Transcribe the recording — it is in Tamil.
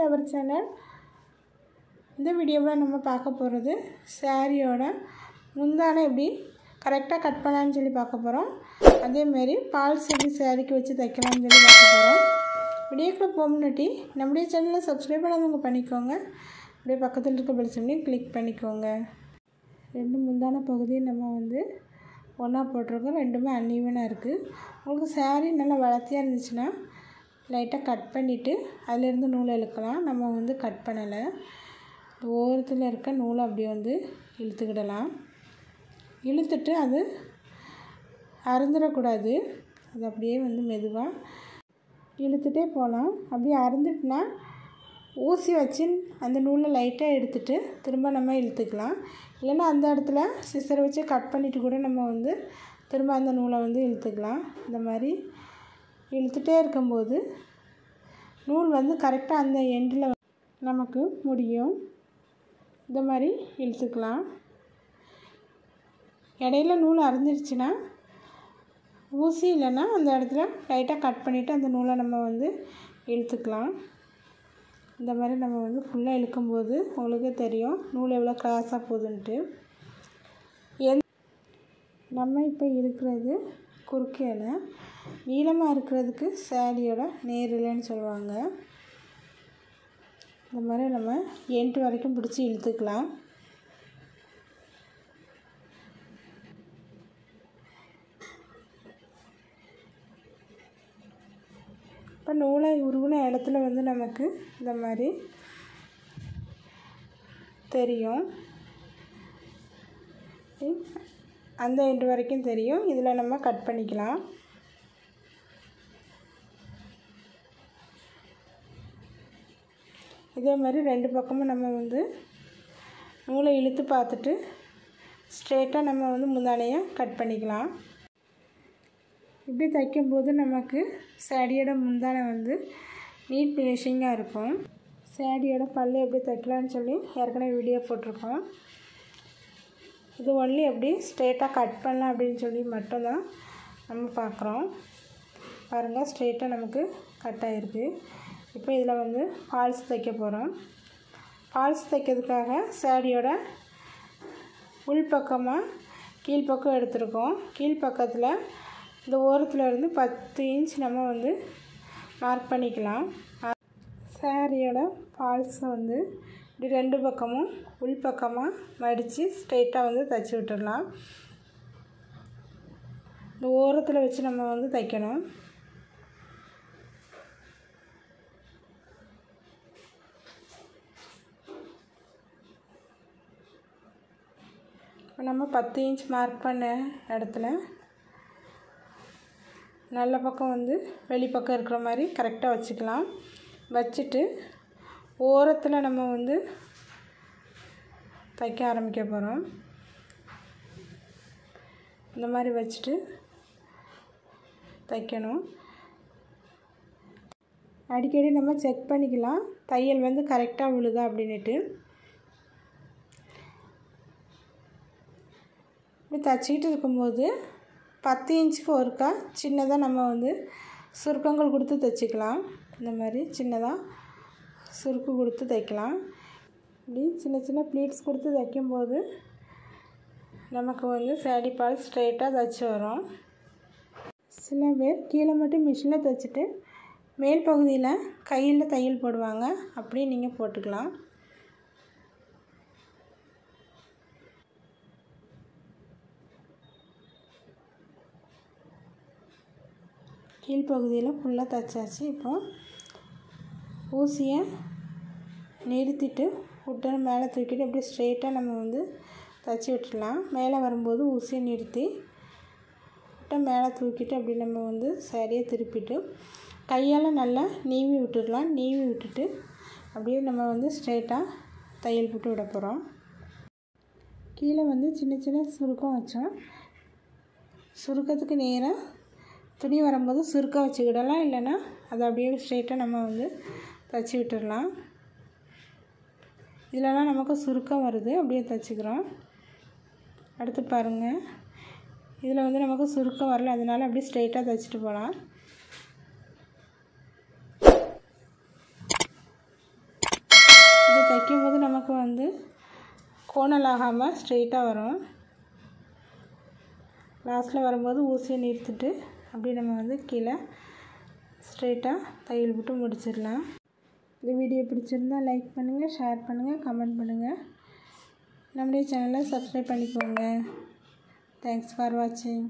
To our channel. இந்த வீடியோவில் நம்ம பார்க்க போகிறது சாரியோட முந்தானை எப்படி கரெக்டாக கட் பண்ணலான்னு சொல்லி பார்க்க போகிறோம் அதேமாரி பால் செடி சாரிக்கு வச்சு தைக்கலாம்னு சொல்லி பார்க்க போகிறோம் வீடியோக்குள்ளே போக முன்னாடி நம்முடைய சேனலை சப்ஸ்கிரைப் பண்ணாதவங்க பண்ணிக்கோங்க. அப்படியே பக்கத்தில் இருக்க பெல் கிளிக் பண்ணிக்கோங்க. ரெண்டு முந்தான பகுதியும் நம்ம வந்து ஒன்றா போட்டிருக்கோம். ரெண்டுமே அன்ஈவனாக இருக்குது உங்களுக்கு சேரீ நல்லா வளர்த்தியாக இருந்துச்சுன்னா லைட்டாக கட் பண்ணிவிட்டு அதிலேருந்து நூலை இழுக்கலாம். நம்ம வந்து கட் பண்ணலை. ஓரத்தில் இருக்க நூலை அப்படியே வந்து இழுத்துக்கிடலாம். இழுத்துட்டு அது அருந்துடக்கூடாது. அது அப்படியே வந்து மெதுவாக இழுத்துட்டே போகலாம். அப்படியே அருந்துட்டுனா ஊசி வச்சு அந்த நூலை லைட்டாக எடுத்துகிட்டு திரும்ப நம்ம இழுத்துக்கலாம். இல்லைன்னா அந்த இடத்துல சிசரை வச்சு கட் பண்ணிவிட்டு கூட நம்ம வந்து திரும்ப அந்த நூலை வந்து இழுத்துக்கலாம். இந்த மாதிரி இழுத்துட்டே இருக்கும்போது நூல் வந்து கரெக்டாக அந்த எண்டில் நமக்கு முடியும். இந்த மாதிரி இழுத்துக்கலாம். இடையில நூல் அறுந்துருச்சுன்னா ஊசி இல்லைன்னா அந்த இடத்துல லைட்டாக கட் பண்ணிவிட்டு அந்த நூலை நம்ம வந்து இழுத்துக்கலாம். இந்த மாதிரி நம்ம வந்து ஃபுல்லாக இழுக்கும்போது உங்களுக்கு தெரியும் நூல் எவ்வளோ க்ராஸாக போகுதுன்ட்டு. எந் நம்ம இப்போ இழுக்கிறது குறுக்கேல நீளமாக இருக்கிறதுக்கு சேரீயோட நேரில்னு சொல்லுவாங்க. இந்த மாதிரி நம்ம எண்டு வரைக்கும் பிடிச்சி இழுத்துக்கலாம். இப்போ நூலை உருவின இடத்துல வந்து நமக்கு இந்த மாதிரி தெரியும். அந்த எண்டு வரைக்கும் தெரியும். இதில் நம்ம கட் பண்ணிக்கலாம். இதே மாதிரி ரெண்டு பக்கமும் நம்ம வந்து நூலை இழுத்து பார்த்துட்டு ஸ்ட்ரெயிட்டாக நம்ம வந்து முந்தானையை கட் பண்ணிக்கலாம். இப்படி தைக்கும்போது நமக்கு சேடியோட முந்தானை வந்து நீட் ஃபினிஷிங்காக இருக்கும். சேடியோட பல்லு எப்படி தைக்கலான்னு சொல்லி ஏற்கனவே வீடியோ போட்டிருக்கோம். இது ஒன்லி எப்படி ஸ்ட்ரெயிட்டாக கட் பண்ணலாம் அப்படின்னு சொல்லி மட்டும்தான் நம்ம பார்க்குறோம். பாருங்கள் ஸ்ட்ரெயிட்டாக நமக்கு கட் ஆகிருக்கு இப்போ இதில் வந்து ஃபால்ஸ் தைக்க போகிறோம். ஃபால்ஸ் தைக்கிறதுக்காக சேரீயோட உள்பக்கமாக கீழ்ப்பக்கம் எடுத்திருக்கோம். கீழ்ப்பக்கத்தில் இந்த ஓரத்தில் இருந்து பத்து இன்ச் நம்ம வந்து மார்க் பண்ணிக்கலாம். சாரியோட ஃபால்ஸை வந்து இப்படி ரெண்டு பக்கமும் உள்பக்கமாக மடித்து ஸ்ட்ரெயிட்டாக வந்து தைச்சி விட்டுடலாம். இந்த ஓரத்தில் வச்சு நம்ம வந்து தைக்கணும். இப்போ நம்ம பத்து இன்ச் மார்க் பண்ண இடத்துல நல்ல பக்கம் வந்து வெளிப்பக்கம் இருக்கிற மாதிரி கரெக்டாக வச்சுக்கலாம். வச்சுட்டு ஓரத்தில் நம்ம வந்து தைக்க ஆரம்பிக்க போகிறோம் இந்த மாதிரி வச்சுட்டு தைக்கணும். அடிக்கடி நம்ம செக் பண்ணிக்கலாம். தையல் வந்து கரெக்டாக விழுதா அப்படின்ட்டு இப்படி தைச்சிக்கிட்டு இருக்கும்போது பத்து இன்ச்சுக்கு ஒருக்கா சின்னதாக நம்ம வந்து சுருக்கங்கள் கொடுத்து தைச்சிக்கலாம். இந்த மாதிரி சின்னதாக சுருக்கு கொடுத்து தைக்கலாம். இப்படி சின்ன சின்ன ப்ளீட்ஸ் கொடுத்து தைக்கும்போது நமக்கு வந்து சேடி பால் ஸ்ட்ரெயிட்டாக தைச்சி வரும். சில பேர் கீழே மட்டும் மிஷினில் தைச்சிட்டு மேல் பகுதியில் கையில் தையல் போடுவாங்க. அப்படியே நீங்கள் போட்டுக்கலாம். கீழ்ப்பகுதியில் ஃபுல்லாக தைச்சாச்சு. இப்போ ஊசியை நிறுத்திட்டு விட்டு மேலே தூக்கிட்டு அப்படியே ஸ்ட்ரெயிட்டாக நம்ம வந்து தைச்சி விட்டுடலாம். மேலே வரும்போது ஊசியை நிறுத்தி விட்டு மேலே தூக்கிட்டு அப்படி நம்ம வந்து சரியாக திருப்பிட்டு கையால் நல்லா நீவி விட்டுடலாம். நீவி விட்டுட்டு அப்படியே நம்ம வந்து ஸ்ட்ரெயிட்டாக தையல் போட்டு விட போகிறோம் கீழே வந்து சின்ன சின்ன சுருக்கம் வச்சோம். சுருக்கத்துக்கு நேராக துணி வரும்போது சுருக்க வச்சுக்கிடலாம் இல்லைன்னா அதை அப்படியே ஸ்ட்ரெயிட்டாக நம்ம வந்து தைச்சி விட்டுடலாம். இதிலலாம் நமக்கு சுருக்கம் வருது அப்படியே தைச்சிக்கிறோம். அடுத்து பாருங்கள் இதில் வந்து நமக்கு சுருக்கம் வரல அதனால் அப்படியே ஸ்ட்ரெயிட்டாக தைச்சிட்டு போகலாம். தைக்கும்போது நமக்கு வந்து கோணல் ஆகாமல் ஸ்ட்ரெயிட்டாக வரும். லாஸ்ட்டில் வரும்போது ஊசியை நிறுத்திட்டு அப்படி நம்ம வந்து கீழே ஸ்ட்ரெயிட்டாக தையல் விட்டு முடிச்சிடலாம். இந்த வீடியோ பிடிச்சிருந்தால் லைக் பண்ணுங்கள் ஷேர் பண்ணுங்கள் கமெண்ட் பண்ணுங்கள் நம்முடைய சேனலை சப்ஸ்கிரைப் பண்ணிக்கோங்க. தேங்க்ஸ் ஃபார் வாட்சிங்